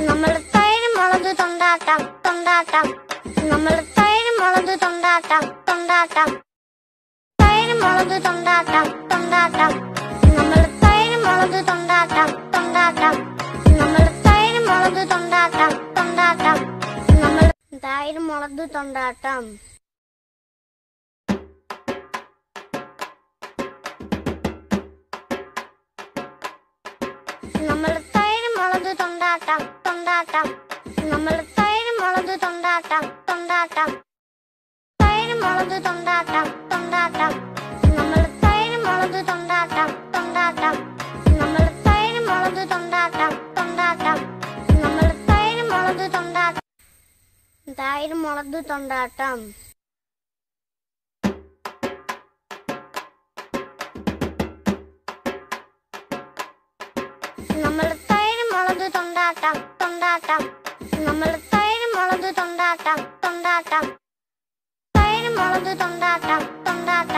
നമ്മൾ തൈര് മുളക് തൊണ്ടാട്ടം തൊണ്ടാട്ടം. നമ്മൾ തൈര് മുളക് തൊണ്ടാട്ടം തൊണ്ടാട്ടം. തൈര് മുളക് തൊണ്ടാട്ടം തൊണ്ടാട്ടം. നമ്മൾ തൈര് മുളക് തൊണ്ടാട്ടം തൊണ്ടാട്ടം. നമ്മൾ തൈര് മുളക് തൊണ്ടാട്ടം തൊണ്ടാട്ടം. നമ്മൾ തൈര് മുളക് തൊണ്ടാട്ടം. നമ്മൾ തൈര് മുളക് തൊണ്ടാട്ടം. തൊണ്ടാട്ടം. നമ്മൾ തൈര് മുളക് തൊണ്ടാട്ടം തൊണ്ടാട്ടം. തൈര് മുളക് തൊണ്ടാട്ടം തൊണ്ടാട്ടം. നമ്മൾ തൈര് മുളക് തൊണ്ടാട്ടം തൊണ്ടാട്ടം. നമ്മൾ തൈര് മുളക് തൊണ്ടാട്ടം തൊണ്ടാട്ടം. നമ്മൾ തൈര് മുളക് തൊണ്ടാട്ടം. തൈര് മുളക് തൊണ്ടാട്ടം. നമ്മൾ തൈര് മുളക് തൊണ്ടാട്ടം. തൊണ്ടാട്ടം. നമ്മൾ തൈര് മുളക് തൊണ്ടാട്ടം തൊണ്ടാട്ടം. തൈര് മുളക് തൊണ്ടാട്ടം തൊണ്ടാട്ടം.